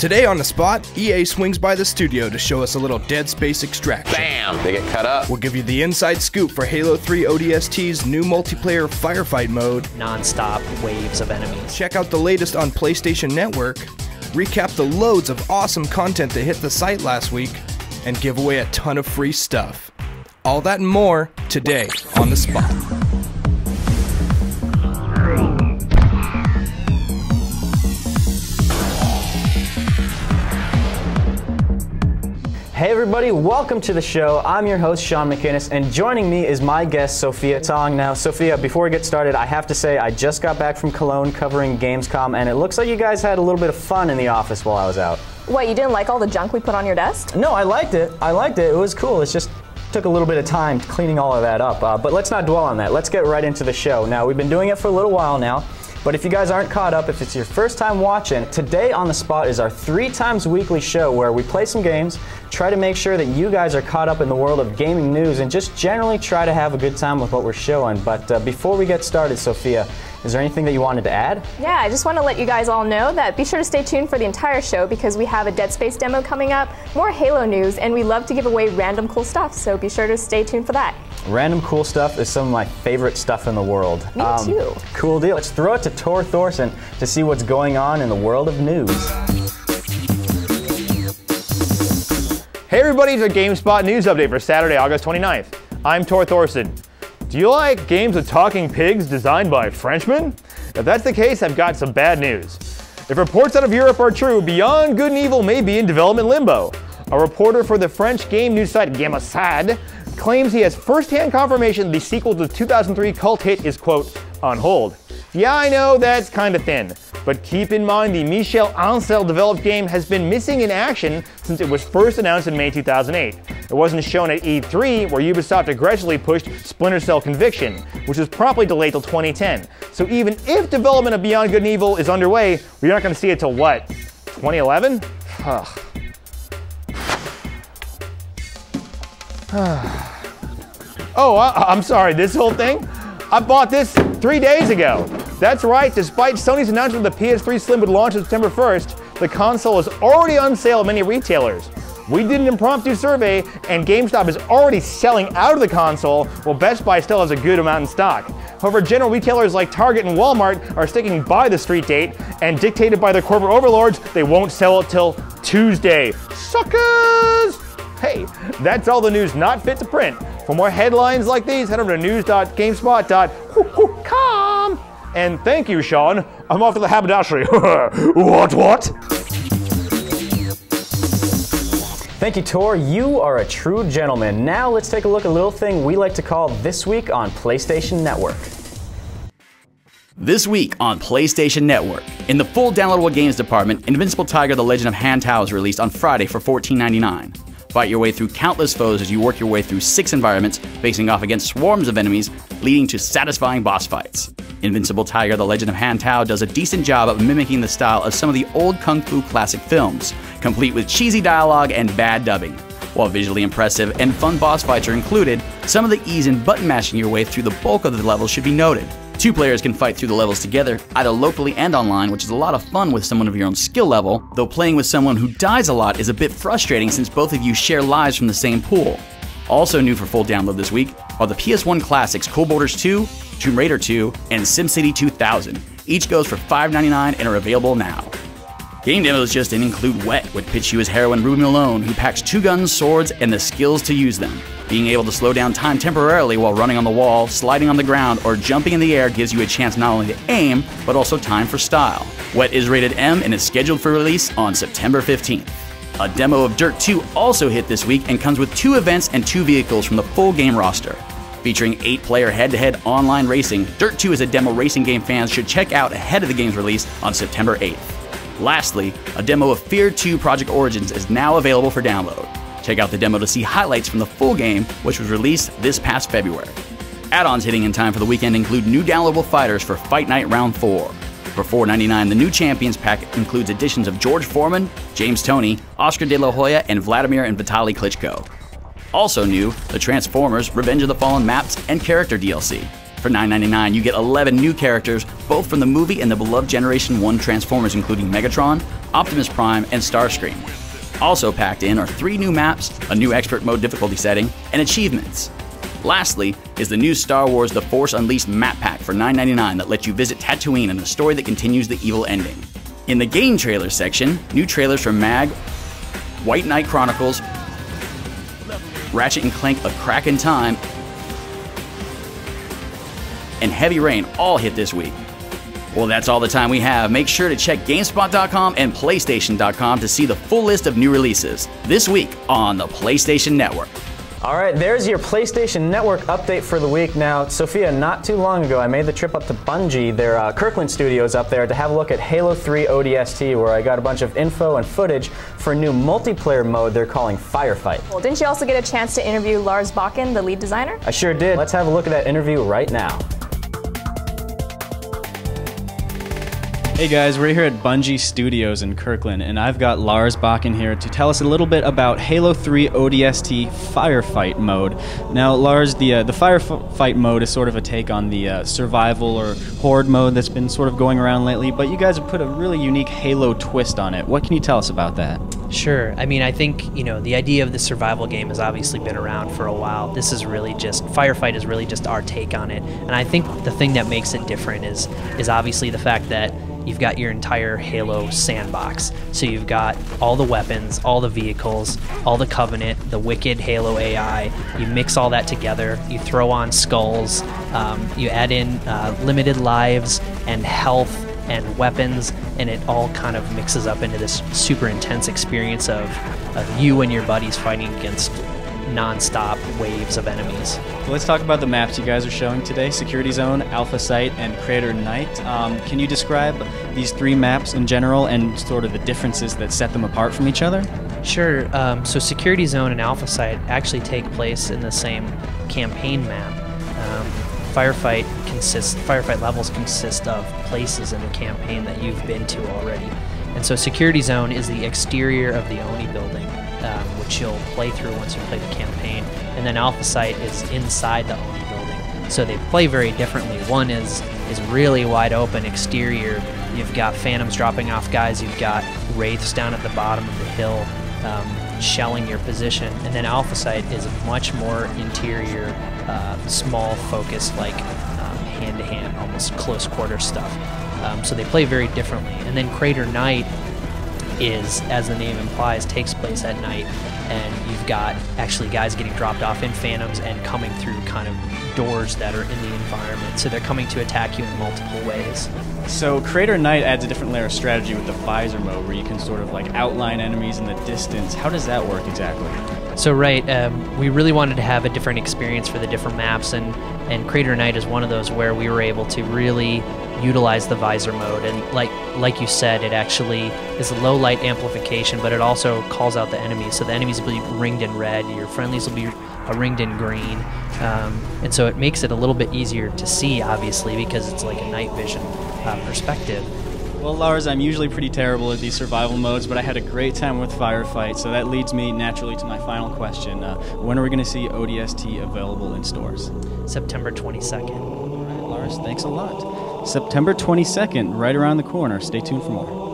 Today on the spot, EA swings by the studio to show us a little Dead Space Extraction. Bam! They get cut up. We'll give you the inside scoop for Halo 3 ODST's new multiplayer firefight mode, non-stop waves of enemies. check out the latest on PlayStation Network, recap the loads of awesome content that hit the site last week, and give away a ton of free stuff. All that and more today on the spot. Hey everybody, welcome to the show. I'm your host Shaun McInnis, and joining me is my guest Sophia Tong. Now, Sophia, before we get started, I have to say I just got back from Cologne covering Gamescom, and it looks like you guys had a little bit of fun in the office while I was out. What, you didn't like all the junk we put on your desk? No, I liked it. I liked it. It was cool. It's just took a little bit of time cleaning all of that up. Uh, but let's not dwell on that. Let's get right into the show. Now, we've been doing it for a little while now. But if you guys aren't caught up, if it's your first time watching, today on the spot is our three times weekly show where we play some games, try to make sure that you guys are caught up in the world of gaming news, and just generally try to have a good time with what we're showing. But uh, before we get started, Sophia, is there anything that you wanted to add? Yeah, I just want to let you guys all know that be sure to stay tuned for the entire show because we have a Dead Space demo coming up, more Halo news, and we love to give away random cool stuff, so be sure to stay tuned for that. Random cool stuff is some of my favorite stuff in the world. Me too. Cool deal. Let's throw it to Tor Thorsen to see what's going on in the world of news. Hey everybody, it's a GameSpot news update for Saturday, August 29th. I'm Tor Thorsen. Do you like games with talking pigs designed by Frenchmen? If that's the case, I've got some bad news. If reports out of Europe are true, Beyond Good and Evil may be in development limbo. A reporter for the French game news site Gamasad claims he has first-hand confirmation the sequel to the 2003 cult hit is, quote, on hold. Yeah, I know that's kind of thin, but keep in mind the Michel Ancel developed game has been missing in action since it was first announced in May 2008. It wasn't shown at E3, where Ubisoft aggressively pushed Splinter Cell Conviction, which was promptly delayed till 2010. So even if development of Beyond Good and Evil is underway, we're not going to see it till what? 2011? Ugh. Oh, I, am sorry, this whole thing? I bought this three days ago. That's right, despite Sony's announcement the PS3 Slim would launch on September 1st, the console is already on sale at many retailers. We did an impromptu survey, and GameStop is already selling out of the console, while Best Buy still has a good amount in stock. However, general retailers like Target and Walmart are sticking by the street date, and dictated by their corporate overlords, they won't sell it till Tuesday. Suckers! Hey, that's all the news not fit to print. For more headlines like these, head over to news.gamespot.com. And thank you, Sean. I'm off to the haberdashery. what, what? Thank you, Tor. You are a true gentleman. Now let's take a look at a little thing we like to call This Week on PlayStation Network. This week on PlayStation Network, in the full downloadable games department, Invincible Tiger The Legend of Han Tao is released on Friday for $14.99. Fight your way through countless foes as you work your way through six environments, facing off against swarms of enemies, leading to satisfying boss fights. Invincible Tiger The Legend of Han Tao does a decent job of mimicking the style of some of the old Kung Fu classic films, complete with cheesy dialogue and bad dubbing. While visually impressive and fun boss fights are included, some of the ease in button mashing your way through the bulk of the levels should be noted. Two players can fight through the levels together, either locally and online, which is a lot of fun with someone of your own skill level, though playing with someone who dies a lot is a bit frustrating since both of you share lives from the same pool. Also new for full download this week are the PS1 classics Cool Borders 2, Tomb Raider 2, and SimCity 2000. Each goes for $5.99 and are available now. Game demos just didn't include Wet, which pitch you as heroine Ruby Malone, who packs two guns, swords, and the skills to use them. Being able to slow down time temporarily while running on the wall, sliding on the ground, or jumping in the air gives you a chance not only to aim, but also time for style. Wet is rated M and is scheduled for release on September 15th. A demo of Dirt 2 also hit this week and comes with two events and two vehicles from the full game roster. Featuring 8 player head to head online racing, Dirt 2 is a demo racing game fans should check out ahead of the game's release on September 8th. Lastly, a demo of Fear 2 Project Origins is now available for download. Check out the demo to see highlights from the full game, which was released this past February. Add ons hitting in time for the weekend include new downloadable fighters for Fight Night Round 4. For $4.99, the new Champions Pack includes additions of George Foreman, James Toney, Oscar De La Hoya, and Vladimir and Vitaly Klitschko. Also new, the Transformers Revenge of the Fallen maps and character DLC. For $9.99, you get 11 new characters, both from the movie and the beloved Generation 1 Transformers, including Megatron, Optimus Prime, and Starscream. Also packed in are three new maps, a new expert mode difficulty setting, and achievements. Lastly is the new Star Wars The Force Unleashed map pack for $9.99 that lets you visit Tatooine and a story that continues the evil ending. In the game trailer section, new trailers from MAG, White Knight Chronicles, Ratchet and Clank A Crack in Time, and Heavy Rain all hit this week. Well, that's all the time we have. Make sure to check GameSpot.com and PlayStation.com to see the full list of new releases this week on the PlayStation Network. All right, there's your PlayStation Network update for the week. Now, Sophia, not too long ago, I made the trip up to Bungie, their uh, Kirkland studios up there, to have a look at Halo 3 ODST, where I got a bunch of info and footage for a new multiplayer mode they're calling Firefight. Well, didn't you also get a chance to interview Lars Bakken, the lead designer? I sure did. Let's have a look at that interview right now. Hey guys, we're here at Bungie Studios in Kirkland, and I've got Lars Bakken here to tell us a little bit about Halo 3 ODST Firefight mode. Now, Lars, the uh, the Firefight mode is sort of a take on the uh, survival or horde mode that's been sort of going around lately, but you guys have put a really unique Halo twist on it. What can you tell us about that? Sure. I mean, I think, you know, the idea of the survival game has obviously been around for a while. This is really just Firefight is really just our take on it. And I think the thing that makes it different is is obviously the fact that you've got your entire Halo sandbox. So you've got all the weapons, all the vehicles, all the Covenant, the wicked Halo AI. You mix all that together, you throw on skulls, um, you add in uh, limited lives and health and weapons, and it all kind of mixes up into this super intense experience of, of you and your buddies fighting against non-stop waves of enemies. So let's talk about the maps you guys are showing today Security Zone, Alpha Site, and Crater Night. Um, can you describe these three maps in general and sort of the differences that set them apart from each other? Sure. Um, so Security Zone and Alpha Site actually take place in the same campaign map. Firefight consists firefight levels consist of places in the campaign that you've been to already. And so Security Zone is the exterior of the Oni building, um, which you'll play through once you play the campaign. And then Alpha Site is inside the Oni building. So they play very differently. One is is really wide open exterior. You've got phantoms dropping off guys. You've got wraiths down at the bottom of the hill, um, shelling your position. And then Alpha Site is much more interior, uh, small focus, like hand to hand, almost close quarter stuff. Um, so they play very differently. And then Crater Night is, as the name implies, takes place at night, and you've got actually guys getting dropped off in phantoms and coming through kind of doors that are in the environment. So they're coming to attack you in multiple ways. So Crater Night adds a different layer of strategy with the visor mode, where you can sort of like outline enemies in the distance. How does that work exactly? So right, um, we really wanted to have a different experience for the different maps, and and Crater Night is one of those where we were able to really utilize the visor mode. And like like you said, it actually is a low light amplification, but it also calls out the enemies. So the enemies will be ringed in red, your friendlies will be ringed in green, um, and so it makes it a little bit easier to see, obviously, because it's like a night vision uh, perspective. Well, Lars, I'm usually pretty terrible at these survival modes, but I had a great time with Firefight, so that leads me naturally to my final question. Uh, when are we going to see ODST available in stores? September 22nd. All right, Lars, thanks a lot. September 22nd, right around the corner. Stay tuned for more.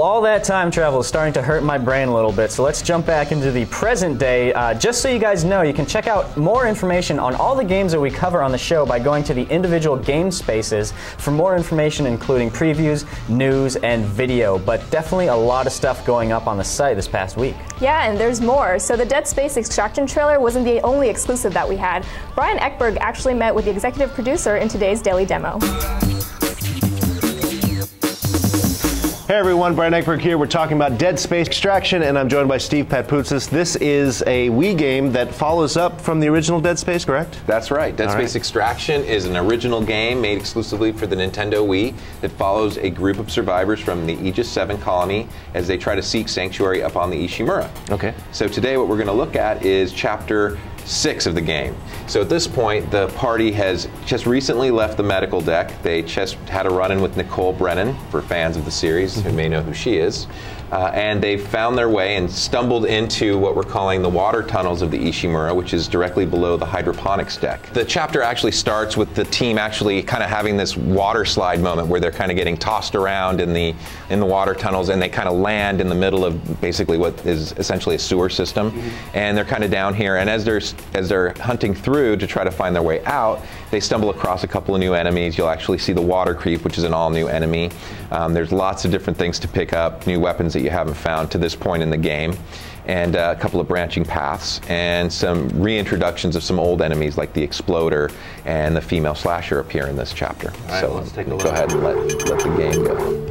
Well, all that time travel is starting to hurt my brain a little bit, so let's jump back into the present day. Uh, just so you guys know, you can check out more information on all the games that we cover on the show by going to the individual game spaces for more information, including previews, news, and video. But definitely a lot of stuff going up on the site this past week. Yeah, and there's more. So the Dead Space Extraction trailer wasn't the only exclusive that we had. Brian Ekberg actually met with the executive producer in today's daily demo. Hey everyone, Brian Ekberg here. We're talking about Dead Space Extraction, and I'm joined by Steve Papoutsis. This is a Wii game that follows up from the original Dead Space, correct? That's right. Dead All Space right. Extraction is an original game made exclusively for the Nintendo Wii that follows a group of survivors from the Aegis 7 colony as they try to seek sanctuary up on the Ishimura. Okay. So today what we're going to look at is chapter six of the game. So at this point, the party has just recently left the medical deck. They just had a run-in with Nicole Brennan, for fans of the series who may know who she is. Uh, and they found their way and stumbled into what we're calling the water tunnels of the Ishimura, which is directly below the hydroponics deck. The chapter actually starts with the team actually kind of having this water slide moment where they're kind of getting tossed around in the in the water tunnels and they kind of land in the middle of basically what is essentially a sewer system. And they're kind of down here. And as they're as they're hunting through to try to find their way out, they stumble across a couple of new enemies. You'll actually see the water creep, which is an all new enemy. Um, there's lots of different things to pick up, new weapons that you haven't found to this point in the game, and uh, a couple of branching paths, and some reintroductions of some old enemies like the Exploder and the female slasher appear in this chapter. right, so let's take a go ahead and let, let the game go.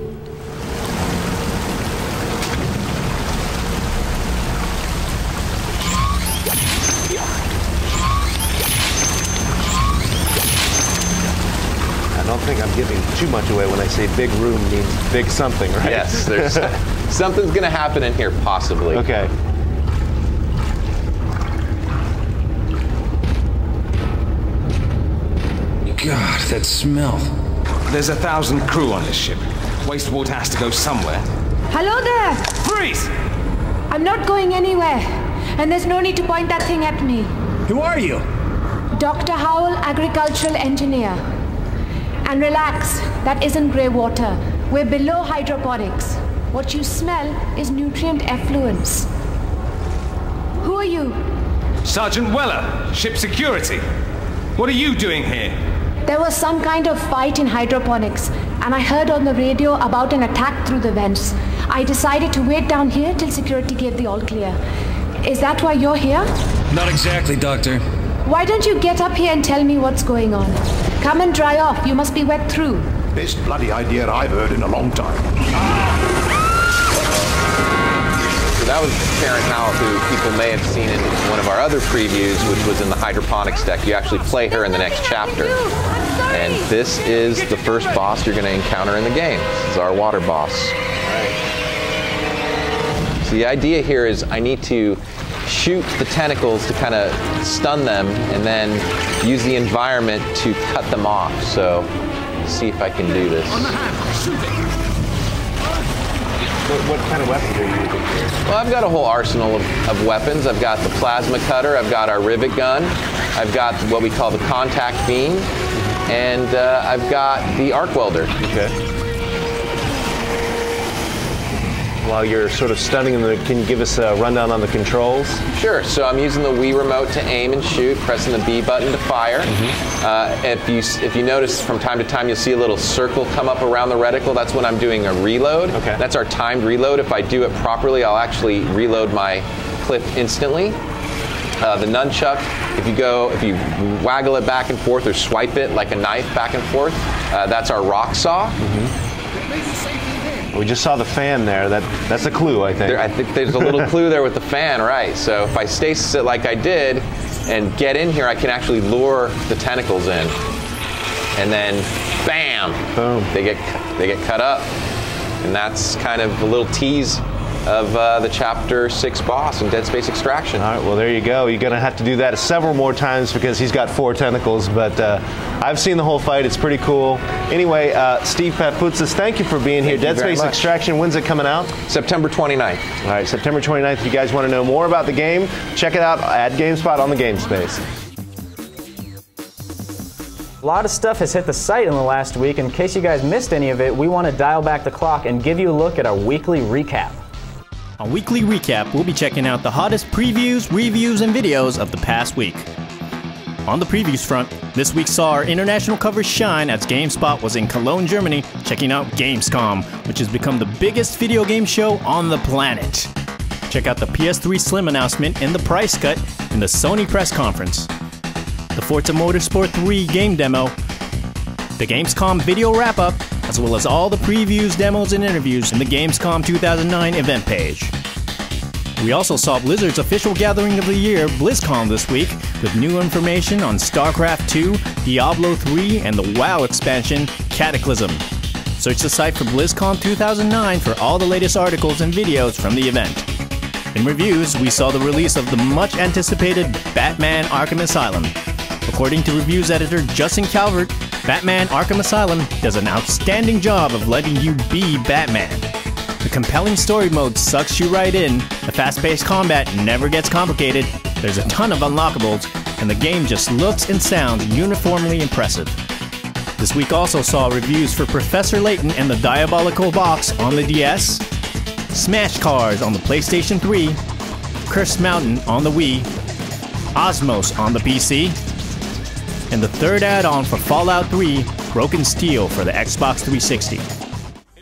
I don't think I'm giving too much away when I say big room means big something, right? Yes, there's something's going to happen in here, possibly. okay. God, that smell. There's a thousand crew on this ship. Wastewater has to go somewhere. Hello there! Freeze! I'm not going anywhere. And there's no need to point that thing at me. Who are you? Dr. Howell, agricultural engineer. And relax, that isn't grey water. We're below hydroponics. What you smell is nutrient effluence. Who are you? Sergeant Weller, ship security. What are you doing here? There was some kind of fight in hydroponics, and I heard on the radio about an attack through the vents. I decided to wait down here till security gave the all clear. Is that why you're here? Not exactly, Doctor. Why don't you get up here and tell me what's going on? Come and dry off. You must be wet through. Best bloody idea I've heard in a long time. So that was Karen Howell, who people may have seen in one of our other previews, which was in the hydroponics deck. You actually play her in the next chapter. And this is the first boss you're going to encounter in the game. This is our water boss. So the idea here is I need to shoot the tentacles to kind of stun them and then use the environment to cut them off. So see if I can do this. What, what kind of weapons are you using here? Well, I've got a whole arsenal of, of weapons. I've got the plasma cutter, I've got our rivet gun, I've got what we call the contact beam, and uh, I've got the arc welder. Okay. While you're sort of stunning them, can you give us a rundown on the controls? Sure. So I'm using the Wii remote to aim and shoot, pressing the B button to fire. Uh, if you if you notice from time to time, you'll see a little circle come up around the reticle. That's when I'm doing a reload. Okay. That's our timed reload. If I do it properly, I'll actually reload my clip instantly. Uh, the nunchuck, if you go, if you waggle it back and forth or swipe it like a knife back and forth, uh, that's our rock saw. We just saw the fan there. That that's a clue, I think. There, I think there's a little clue there with the fan, right? So if I stay sit like I did and get in here, I can actually lure the tentacles in, and then, bam, Boom. they get they get cut up, and that's kind of a little tease of uh, the chapter six boss in Dead Space Extraction. All right, well, there you go. You're going to have to do that several more times because he's got four tentacles, but uh, I've seen the whole fight. It's pretty cool. Anyway, uh, Steve Papoutsis, thank you for being here. Thank you Dead Space much. Extraction, when's it coming out? September 29th. All right, September 29th. If you guys want to know more about the game, check it out at GameSpot on the GameSpace. A lot of stuff has hit the site in the last week. In case you guys missed any of it, we want to dial back the clock and give you a look at our weekly recap. On Weekly Recap, we'll be checking out the hottest previews, reviews, and videos of the past week. On the previews front, this week saw our international coverage shine as GameSpot was in Cologne, Germany, checking out Gamescom, which has become the biggest video game show on the planet. Check out the PS3 Slim announcement and the price cut in the Sony press conference. The Forza Motorsport 3 game demo, the Gamescom video wrap up, as well as all the previews, demos, and interviews in the Gamescom 2009 event page. We also saw Blizzard's official gathering of the year, BlizzCon, this week, with new information on StarCraft 2, Diablo 3, and the WoW expansion, Cataclysm. Search the site for BlizzCon 2009 for all the latest articles and videos from the event. In reviews, we saw the release of the much anticipated Batman Arkham Asylum. According to reviews editor Justin Calvert, Batman Arkham Asylum does an outstanding job of letting you be Batman. The compelling story mode sucks you right in, the fast paced combat never gets complicated, there's a ton of unlockables, and the game just looks and sounds uniformly impressive. This week also saw reviews for Professor Layton and the Diabolical Box on the DS, Smash Cars on the PlayStation 3, Cursed Mountain on the Wii, Osmos on the PC, and the third add on for Fallout 3, Broken Steel for the Xbox 360.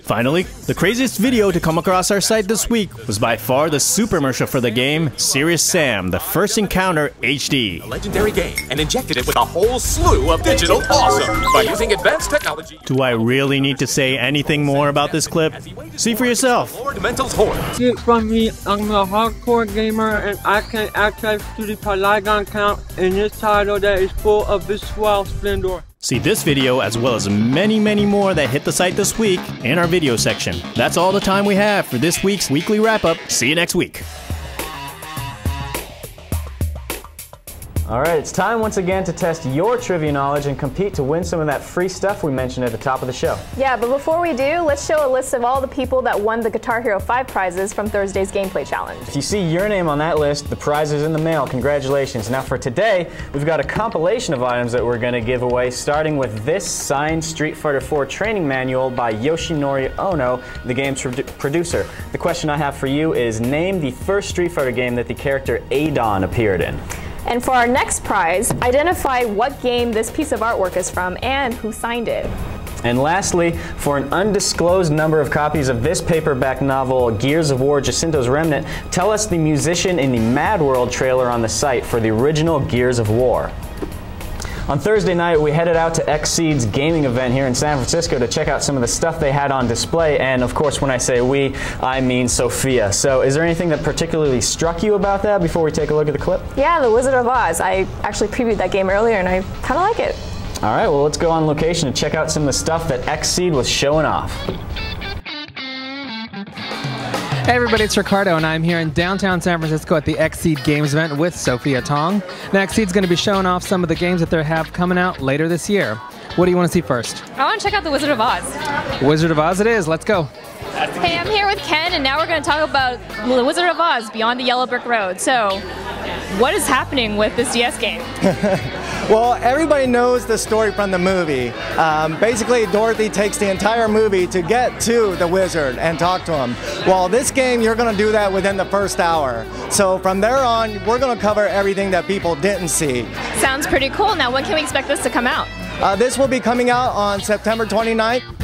Finally, the craziest video to come across our site this week was by far the super immersion for the game, Serious Sam, the first encounter HD. A legendary game and injected it with a whole slew of digital awesome by using advanced technology. Do I really need to say anything more about this clip? See for yourself. Lord Mental's Horde. See from me, I'm a hardcore gamer and I can access to the Polygon count in this title that is full of visual splendor. See this video as well as many, many more that hit the site this week in our video section. That's all the time we have for this week's weekly wrap up. See you next week. All right, it's time once again to test your trivia knowledge and compete to win some of that free stuff we mentioned at the top of the show. Yeah, but before we do, let's show a list of all the people that won the Guitar Hero 5 prizes from Thursday's gameplay challenge. If you see your name on that list, the prize is in the mail. Congratulations. Now for today, we've got a compilation of items that we're going to give away, starting with this signed Street Fighter 4 training manual by Yoshinori Ono, the game's produ producer. The question I have for you is name the first Street Fighter game that the character Adon appeared in. And for our next prize, identify what game this piece of artwork is from and who signed it. And lastly, for an undisclosed number of copies of this paperback novel, Gears of War Jacinto's Remnant, tell us the musician in the Mad World trailer on the site for the original Gears of War. On Thursday night, we headed out to Xseed's gaming event here in San Francisco to check out some of the stuff they had on display. And of course, when I say we, I mean Sophia. So, is there anything that particularly struck you about that before we take a look at the clip? Yeah, The Wizard of Oz. I actually previewed that game earlier and I kind of like it. All right, well, let's go on location and check out some of the stuff that Xseed was showing off. Hey everybody, it's Ricardo, and I'm here in downtown San Francisco at the Xseed Games event with Sophia Tong. Now, Xseed's going to be showing off some of the games that they have coming out later this year. What do you want to see first? I want to check out The Wizard of Oz. Wizard of Oz it is. Let's go. Hey, I'm here with Ken, and now we're going to talk about The Wizard of Oz Beyond the Yellow Brick Road. So, what is happening with this DS game? Well, everybody knows the story from the movie. Um, basically, Dorothy takes the entire movie to get to the wizard and talk to him. Well, this game, you're going to do that within the first hour. So from there on, we're going to cover everything that people didn't see. Sounds pretty cool. Now, when can we expect this to come out? Uh, this will be coming out on September 29th.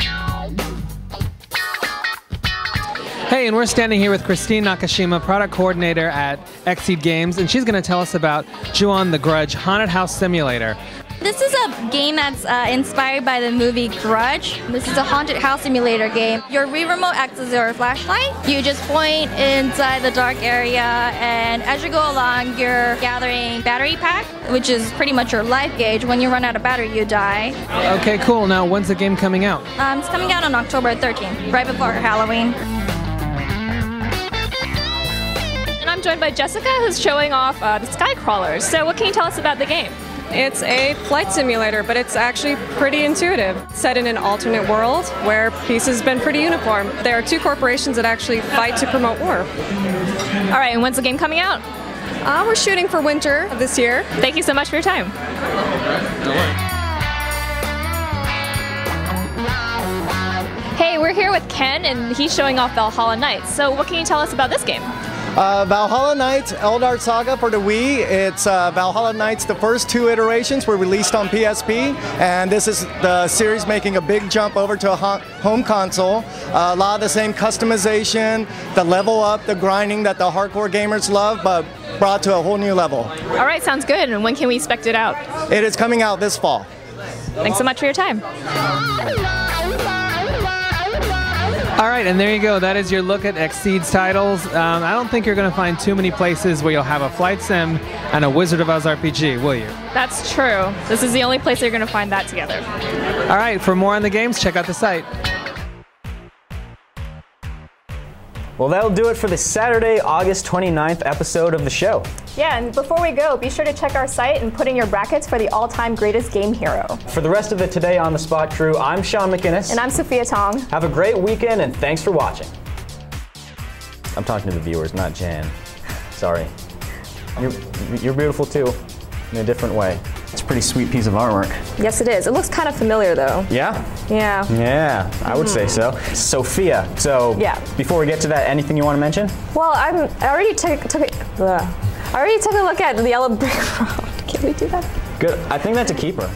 Hey, and we're standing here with Christine Nakashima, product coordinator at Xseed Games, and she's going to tell us about Ju-On the Grudge Haunted House Simulator. This is a game that's uh, inspired by the movie Grudge. This is a haunted house simulator game. Your Wii remote acts as your flashlight. You just point inside the dark area, and as you go along, you're gathering battery pack, which is pretty much your life gauge. When you run out of battery, you die. Okay, cool. Now, when's the game coming out? Um, it's coming out on October 13th, right before Halloween. Joined by Jessica, who's showing off uh, the Sky Crawlers. So, what can you tell us about the game? It's a flight simulator, but it's actually pretty intuitive. Set in an alternate world where peace has been pretty uniform. There are two corporations that actually fight to promote war. All right, and when's the game coming out? Uh, we're shooting for winter of this year. Thank you so much for your time. Hey, we're here with Ken, and he's showing off Valhalla Knights. So, what can you tell us about this game? Uh, Valhalla Knights, Eldar Saga for the Wii. It's uh, Valhalla Knights. The first two iterations were released on PSP, and this is the series making a big jump over to a home console. Uh, a lot of the same customization, the level up, the grinding that the hardcore gamers love, but brought to a whole new level. All right, sounds good. And when can we expect it out? It is coming out this fall. Thanks so much for your time. All right, and there you go. That is your look at Xseed's titles. Um, I don't think you're going to find too many places where you'll have a flight sim and a Wizard of Oz RPG, will you? That's true. This is the only place you're going to find that together. All right, for more on the games, check out the site. Well, that'll do it for the Saturday, August 29th episode of the show. Yeah, and before we go, be sure to check our site and put in your brackets for the all-time greatest game hero. For the rest of the Today on the Spot crew, I'm Shaun McInnis. And I'm Sophia Tong. Have a great weekend, and thanks for watching. I'm talking to the viewers, not Jan. Sorry. You're, you're beautiful too, in a different way. It's a pretty sweet piece of artwork. Yes, it is. It looks kind of familiar though. Yeah? Yeah. Yeah, I would say hmm. so. Sophia, so Yeah. before we get to that, anything you want to mention? Well, I'm, I already took, took it. I already took a look at the yellow brick road. Can we do that? Good. I think that's a keeper.